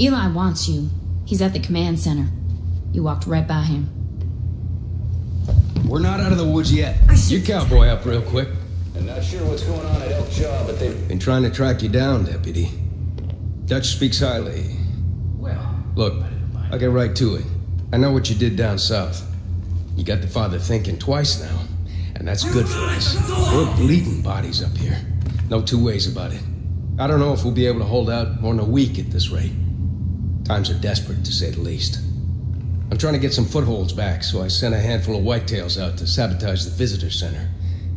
Eli wants you. He's at the command center. You walked right by him. We're not out of the woods yet. You cowboy up real quick. I'm not sure what's going on at Elk Jaw, but they've... Been trying to track you down, deputy. Dutch speaks highly. Well... Look, I'll get right to it. I know what you did down south. You got the father thinking twice now. And that's good for us. We're bleeding bodies up here. No two ways about it. I don't know if we'll be able to hold out more than a week at this rate. Times are desperate, to say the least. I'm trying to get some footholds back, so I sent a handful of whitetails out to sabotage the visitor center.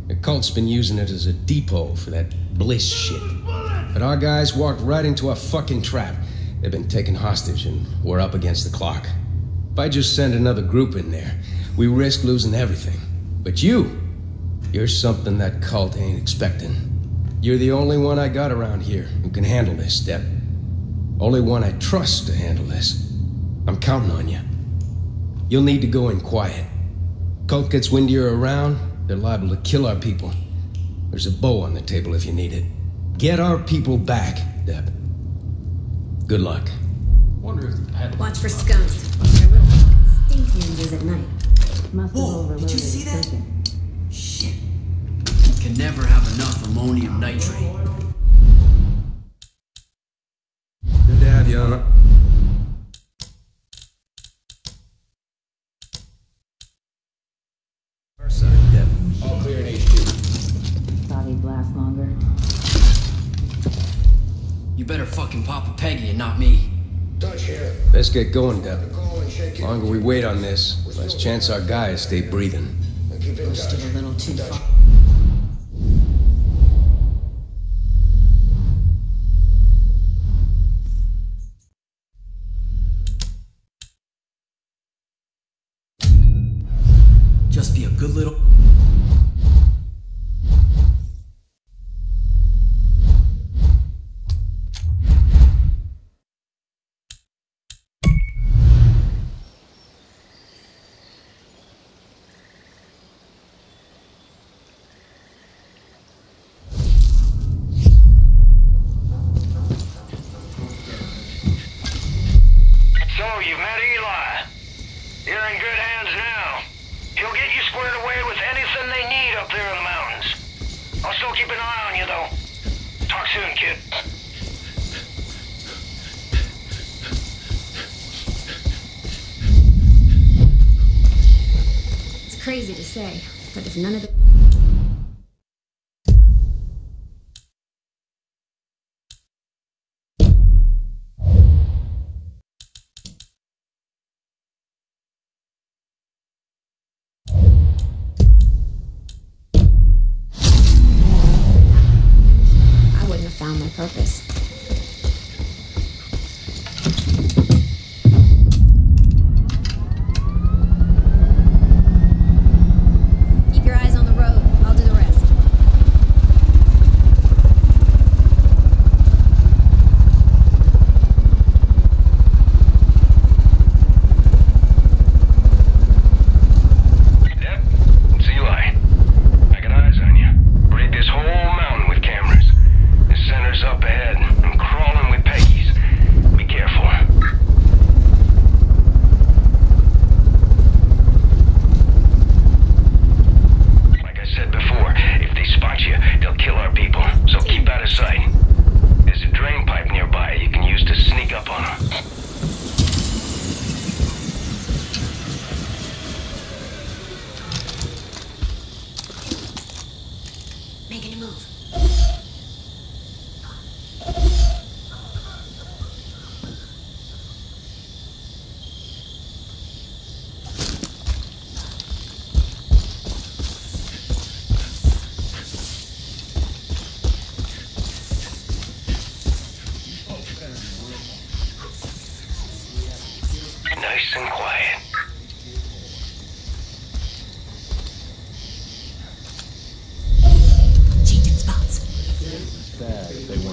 The cult's been using it as a depot for that bliss shit. But our guys walked right into a fucking trap. They've been taken hostage, and we're up against the clock. If I just send another group in there, we risk losing everything. But you, you're something that cult ain't expecting. You're the only one I got around here who can handle this, Step. Only one I trust to handle this. I'm counting on you. You'll need to go in quiet. Cult gets wind you're around, they're liable to kill our people. There's a bow on the table if you need it. Get our people back, Dep. Good luck. Wonder if the pet. Watch for skunks. They're little stinky at night. Must Whoa, did you see that? thinking. Shit. Can never have enough ammonium nitrate. You better fucking pop a Peggy and not me. Dutch here. Best get going, Dep. Call and check The longer we wait on this, less chance our guys stay breathing. Keep in touch. Still a little too far. Just be a good little. Crazy to say, but if none of the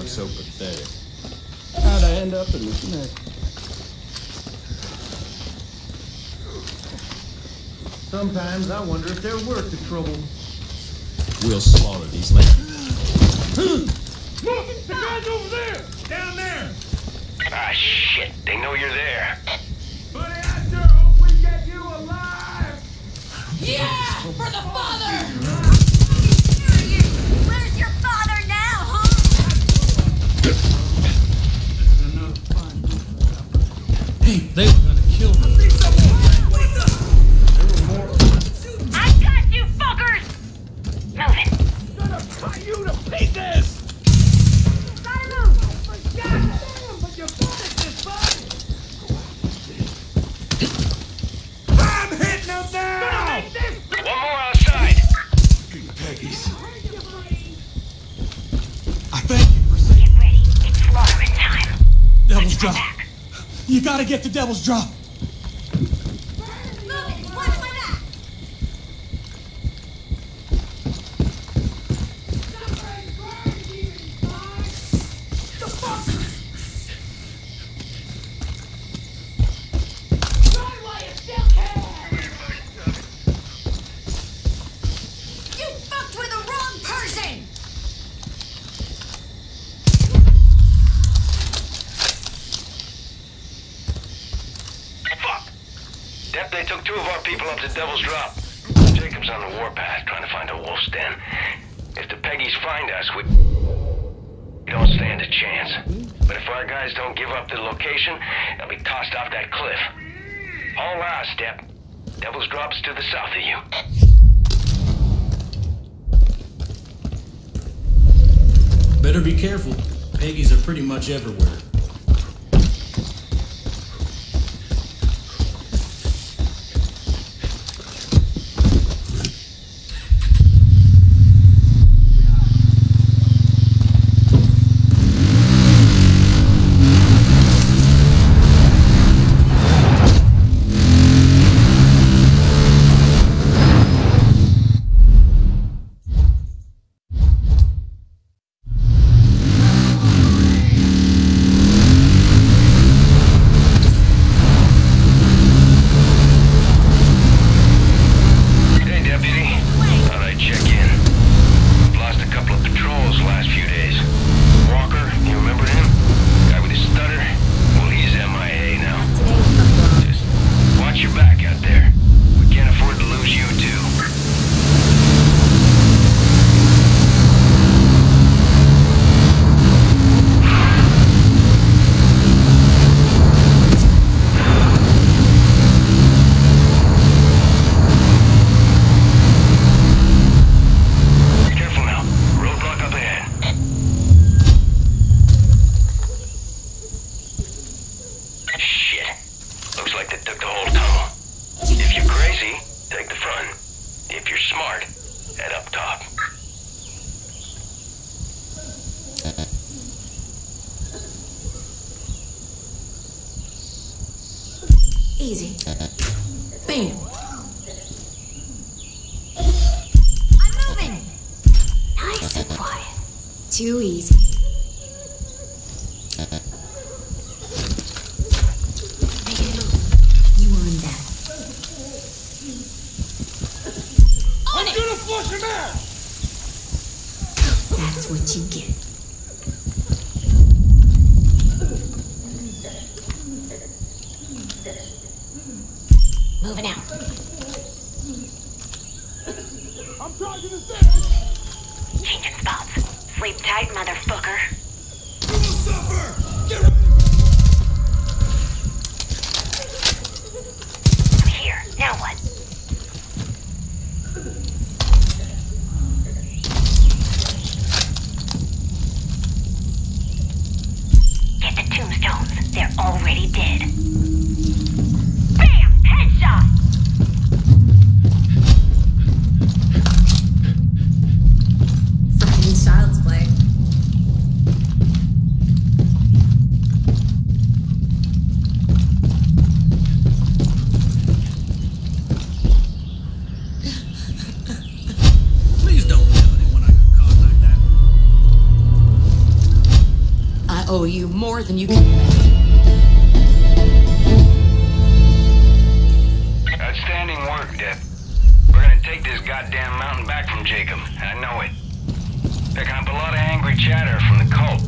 so pathetic. How'd I end up in this mess? Sometimes I wonder if they're worth the trouble. We'll slaughter these lambs. Look! The guy's over there! Down there! Ah, shit. They know you're there. Buddy, I sure hope we get you alive! Where's they gotta get the Devil's Drop. Move it! Watch my back! You fucked with the wrong person! Fuck. Dep, they took two of our people up to Devil's Drop. Jacob's on the warpath trying to find a wolf's den. If the Peggies find us, we... We don't stand a chance. But if our guys don't give up the location, they'll be tossed off that cliff. All ours, Dep. Devil's Drop's to the south of you. Better be careful. Peggies are pretty much everywhere. Hey, Deputy. Thought I'd check in. Lost a couple of patrols last few days. Walker, you remember him? Guy with his stutter? Well, he's MIA now. Just watch your back out there. We can't afford to lose you, too. Careful now. Roadblock up ahead. Shit. Looks like they took the whole tunnel. If you're crazy, take the front. If you're smart, head up top. Easy. Bam. I'm moving! Nice and quiet. Too easy. Make it move. You earned that. I'm gonna flush him out! That's what you get. Moving out. I'm charging the stairs! Changing spots. Sleep tight, motherfucker. You will suffer! Get owe you more than you can. Outstanding work, Death. We're gonna take this goddamn mountain back from Jacob. I know it. Picking up a lot of angry chatter from the cult.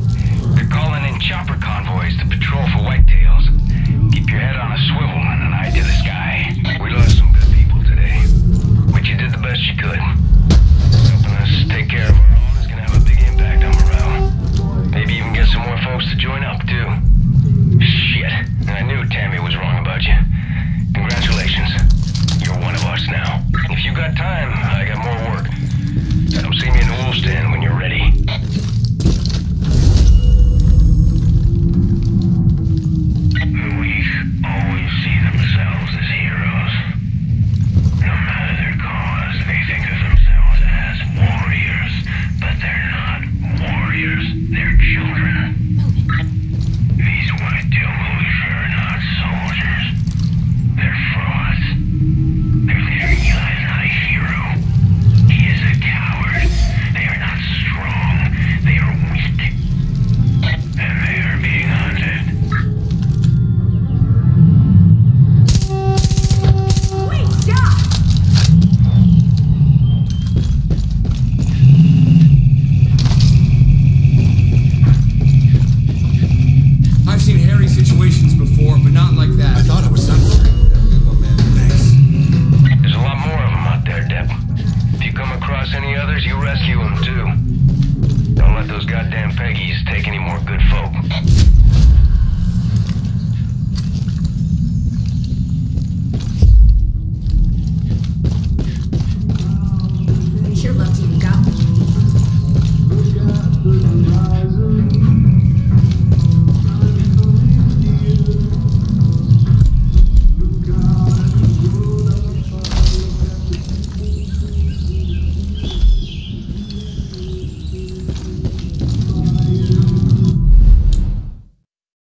They're calling in chopper convoys to patrol for whitetails. Keep your head on a swivel and an eye to the sky.